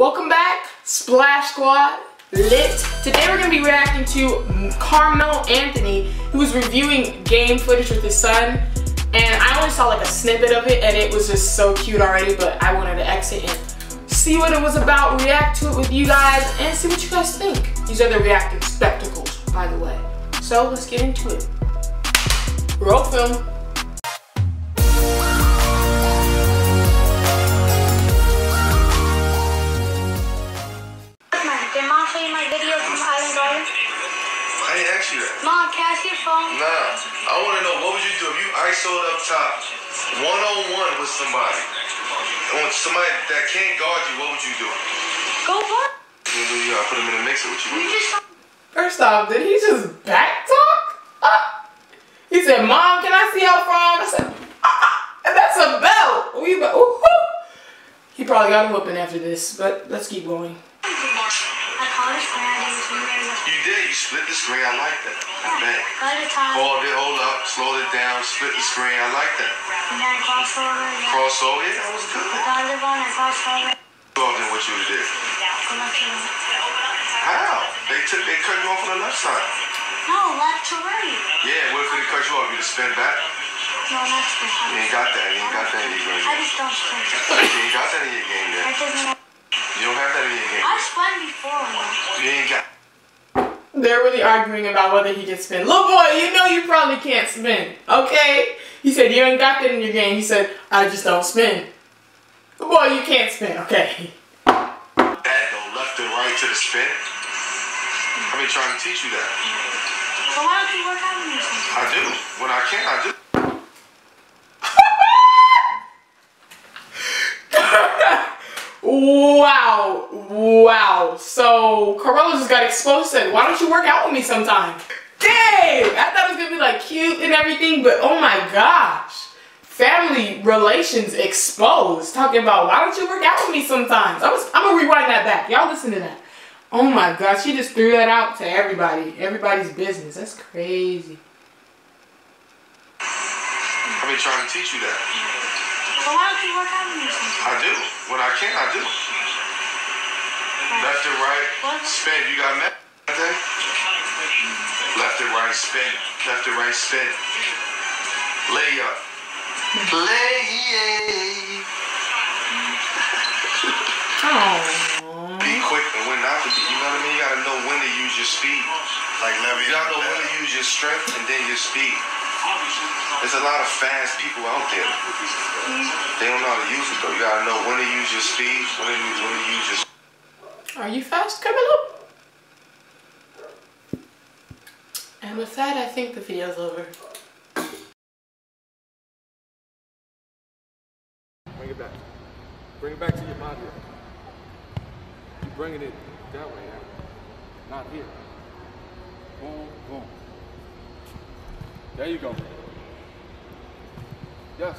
Welcome back, Splash Squad, lit. Today we're gonna be reacting to Carmelo Anthony, who was reviewing game footage with his son. And I only saw like a snippet of it and it was just so cute already, but I wanted to exit and see what it was about, react to it with you guys, and see what you guys think. These are the reacting spectacles, by the way. So let's get into it. Roll film. Mom, can I see your phone? Nah. I want to know what would you do if you ISO'd up top one on one with somebody? And when somebody that can't guard you, what would you do? Go what? You gotta put him in the mixer. What you You would do? just First off, did he just back talk? Uh, he said, Mom, can I see your phone? I said, uh, that's a belt. We, ooh, ooh. He probably got a whooping after this, but let's keep going. You did. You split the screen. I like that. I bet. Cut the time. Hold it. Hold up. Slowed it down. Split the screen. I like that. And then crossover. and then Crossover. Yeah, that was good. I got the one and crossover. Well, then what you did? Go left to right. How? They took. They cut you off on the left side. No, left to right. Yeah. What if they cut you off? You just spin back. No, left to You ain't got that. You ain't got that in your game. I just don't spin. You ain't got that in your game I yet. You don't have that in your game. I spun before. man. You ain't got. They're really arguing about whether he can spin. Little boy, you know you probably can't spin, okay? He said, you ain't got that in your game. He said, I just don't spin. Little boy, you can't spin, okay? that though, left and right to the spin. I've been trying to teach you that. So why don't you work out with me? I do. When I can, I do. Wow, wow. So Carmelo just got exposed. Said, "Why don't you work out with me sometime?" Dang! I thought it was gonna be like cute and everything, but oh my gosh, family relations exposed. Talking about why don't you work out with me sometimes? I was, I'm gonna rewind that back. Y'all listen to that. Oh my gosh, she just threw that out to everybody. Everybody's business. That's crazy. I've been trying to teach you that. So why don't you work out with me sometimes? I do. When I can, I do. Left and right, spin. You got met? Day? Left and right, spin. Left and right, spin. Lay up. Lay. Oh. Be quick and when not to be. You know what I mean? You gotta know when to use your speed. Like never. You gotta know when to use your strength and then your speed. There's a lot of fast people out there. They don't know how to use it though. You gotta know when to use your speed, when to use, when to use your. Are you fast, Carmelo? And with that, I think the video's over. Bring it back. Bring it back to your body. You're bringing it that way, not here. Boom, boom. There you go. Yes.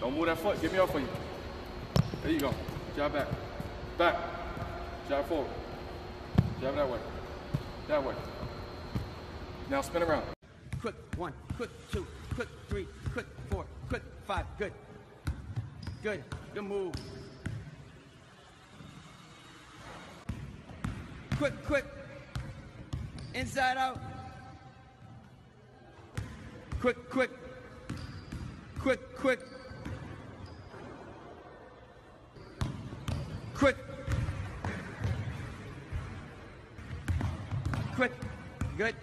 Don't move that foot. Get me off of you. There you go. Jab back. Back. Jab forward. Jab that way. That way. Now spin around. quick one, quick two, quick three, quick four, quick five. Good. Good. Good move. Quick, quick. Inside out. Quick, quick. Quick, quick. Quick. Quick. Good.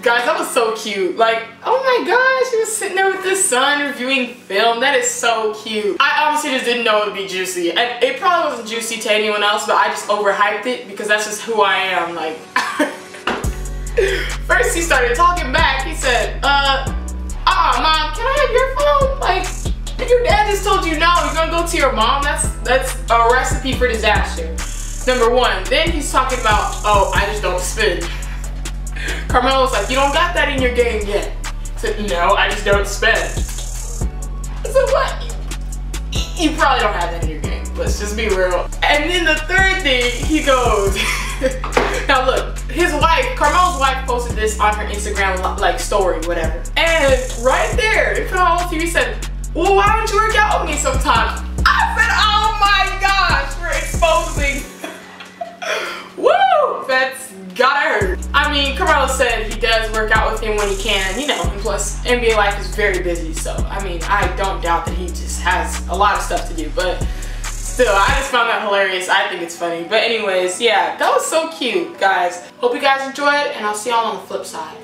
Guys, that was so cute. Like, oh my gosh, he was sitting there with his son reviewing film. That is so cute. I obviously just didn't know it would be juicy. And it probably wasn't juicy to anyone else, but I just overhyped it because that's just who I am. Like, first he started talking back. He said, uh, ah, mom, can I have your phone? Like, your dad just told you no, you're gonna go to your mom. That's that's a recipe for disaster. Number one. Then he's talking about, oh, I just don't spin. Carmelo's like, you don't got that in your game yet. Said, no, I just don't spin. I said, what? You, probably don't have that in your game. Let's just be real. And then the third thing, he goes, now look, his wife, Carmelo's wife posted this on her Instagram like story, whatever. And right there, in front of TV said, well, why don't you work out with me sometimes? I said, oh my mean, Carmelo said he does work out with him when he can, you know, and plus NBA life is very busy, so I mean, I don't doubt that he just has a lot of stuff to do, but still, I just found that hilarious. I think it's funny. But anyways, yeah, that was so cute, guys. Hope you guys enjoyed, and I'll see y'all on the flip side.